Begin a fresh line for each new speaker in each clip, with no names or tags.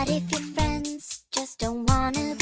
But if your friends just don't wanna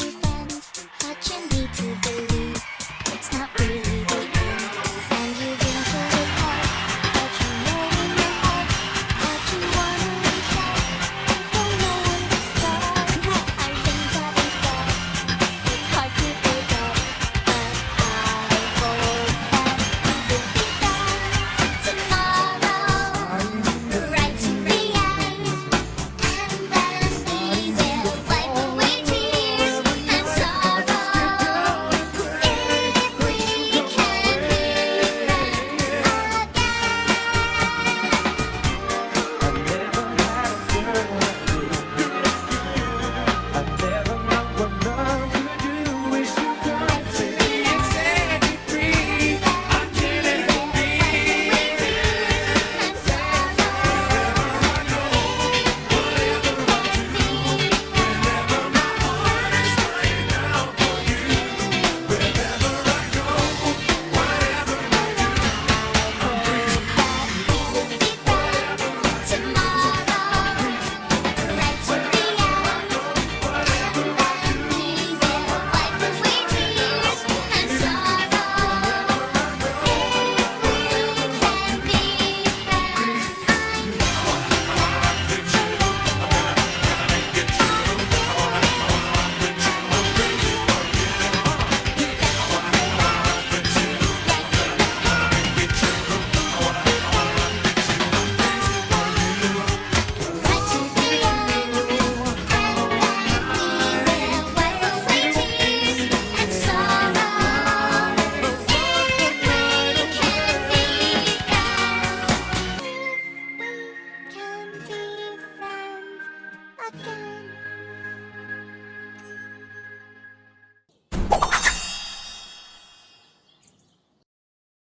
った。